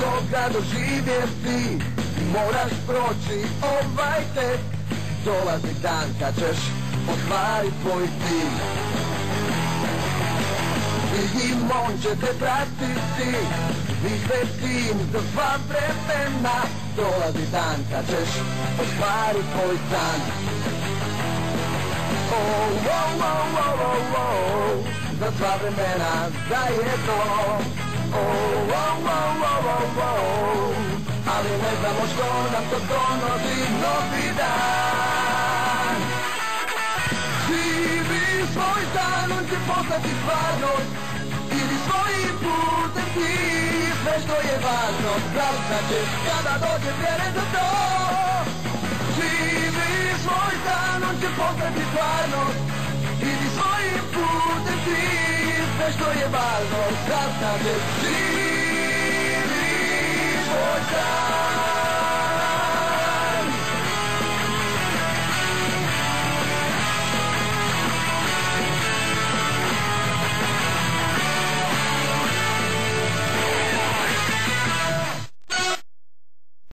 toga doživjeti Moraš proći ovaj tek Dolazi dan kad ćeš ostvarit tvoj cilj I on će te pratiti Vi ste tim za sva vremena. Dolazi dan kad ćeš ostvarit tvoj san Oh, oh, oh, oh, oh, oh Za sva vremena oh, oh, oh, oh, oh καλωσόν αυτόν τον οδύνο πηδάν Οι να στάνουν και πότα της βάνων Οι δυσμοί που δεν τύφες το γεβάνο Κράψα και κατά το και φέρετε το Οι δυσμοί στάνουν και πότα που δεν τύφες το γεβάνο και